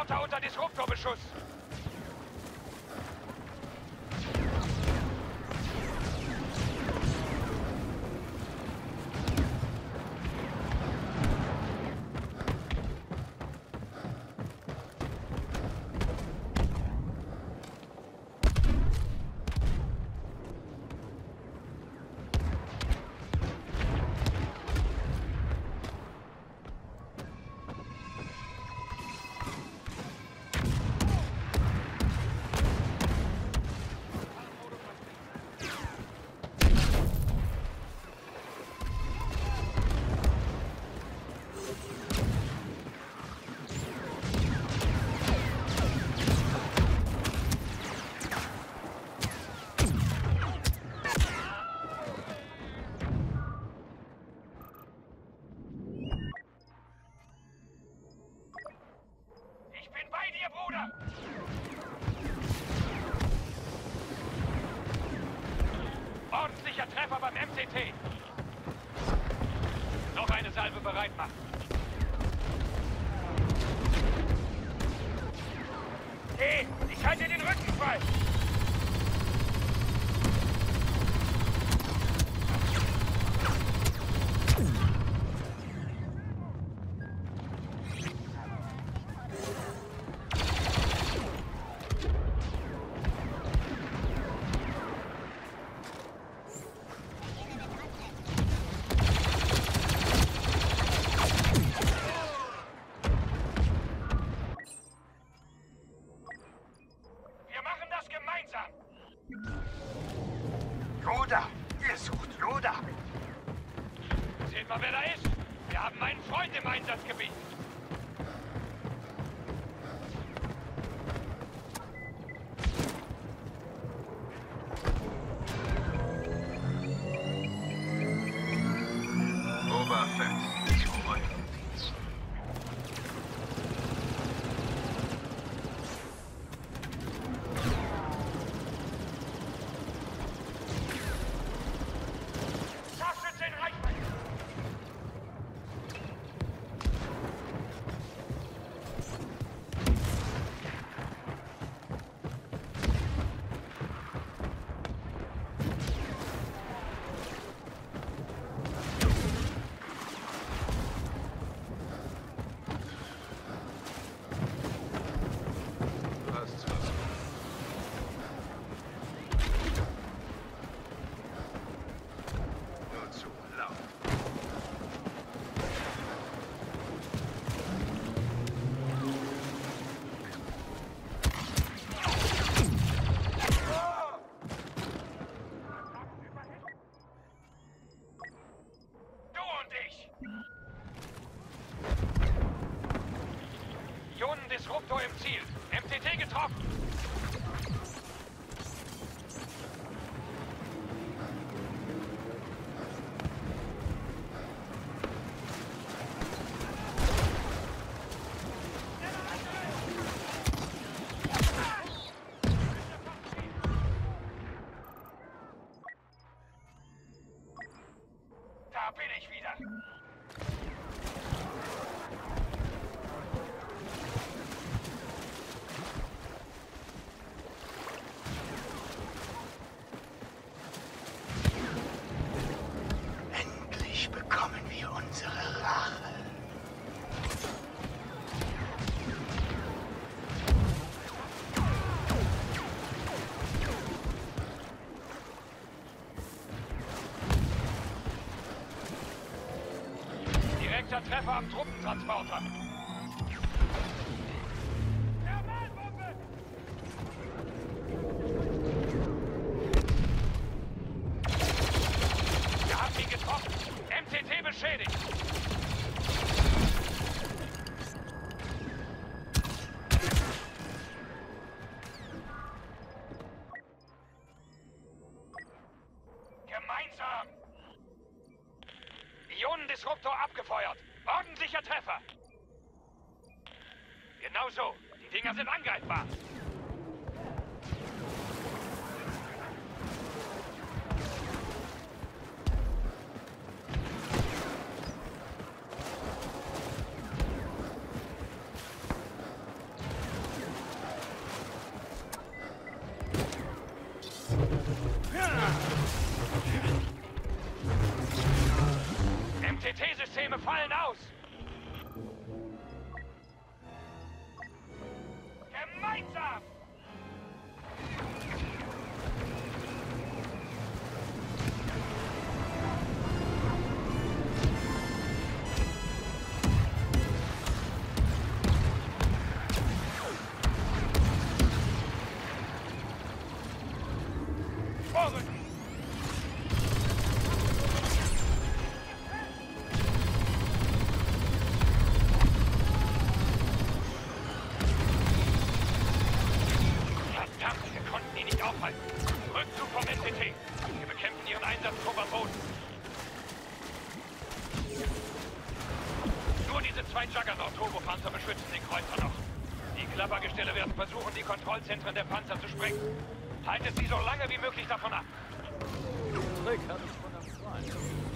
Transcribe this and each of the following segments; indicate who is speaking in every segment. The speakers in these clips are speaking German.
Speaker 1: Transporter unter Disruptorbeschuss! Eine Salve bereit machen. Hey, ich halte den Rücken frei!
Speaker 2: das Gebiet.
Speaker 1: OMC is fahren Truppentransporter. Europa. Haltet sie so lange wie möglich davon ab.
Speaker 3: Trick habe ich von einem Freund.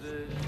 Speaker 4: Moses.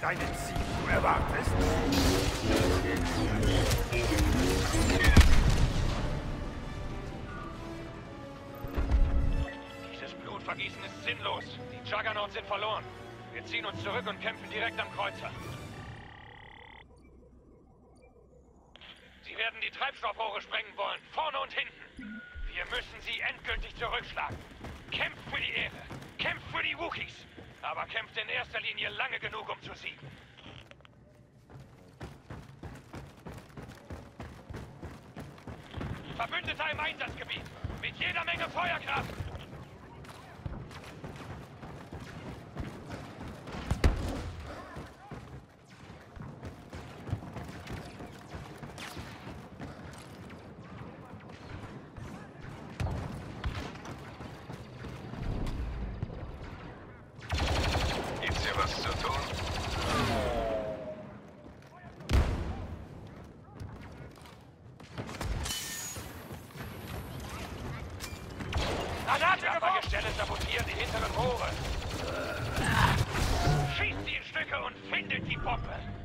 Speaker 4: Deinen Sieg du erwartest?
Speaker 1: Dieses Blutvergießen ist sinnlos. Die Juggernauts sind verloren. Wir ziehen uns zurück und kämpfen direkt am Kreuzer. Sie werden die Treibstoffrohre sprengen wollen, vorne und hinten. Wir müssen sie endgültig zurückschlagen. Erster Linie lange genug, um zu siegen. Verbündeter im Einsatzgebiet. Mit jeder Menge Feuerkraft. Granatwerfergestelle sabotieren die hinteren Rohre. Schießt sie in Stücke und findet die Bombe.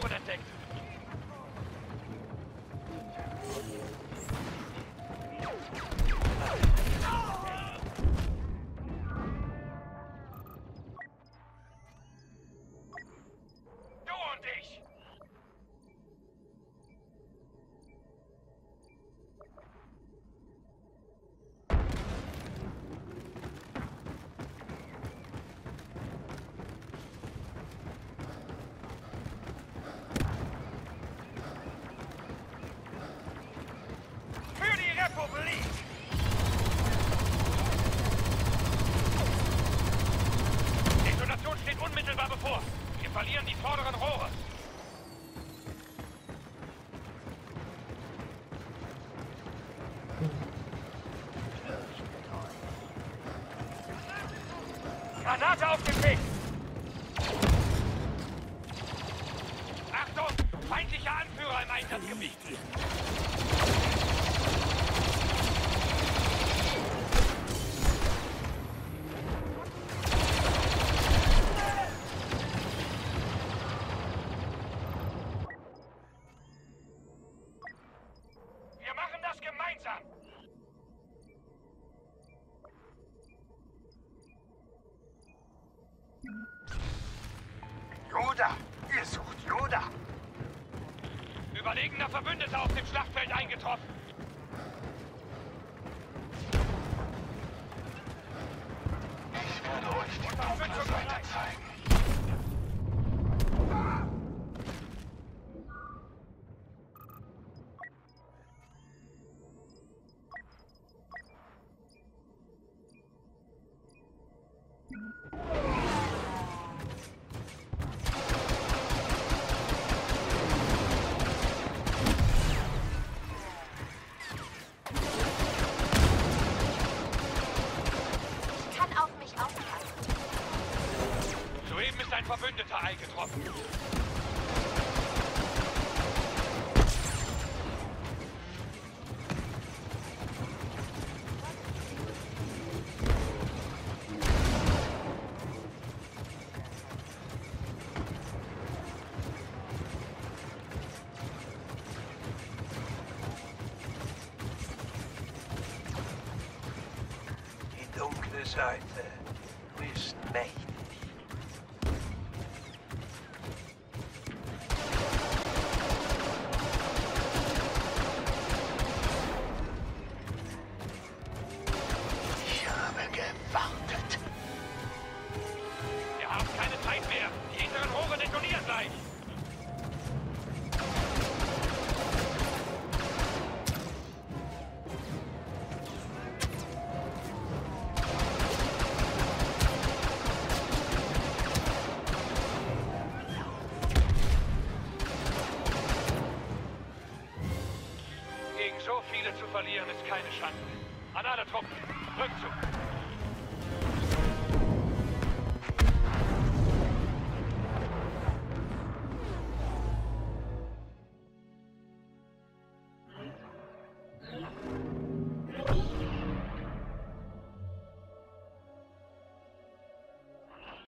Speaker 1: Tore entdeckt. Granate auf dem Weg! Achtung! Feindlicher Anführer im Einsatzgebiet! Überlegener Verbündeter auf dem Schlachtfeld eingetroffen.
Speaker 2: Ich werde euch die Seite zeigen.
Speaker 1: Verbündeter eingetroffen.
Speaker 2: Die dunkle Seite ist mächtig. Ich
Speaker 1: ist keine Schande. An alle Truppen, Rückzug.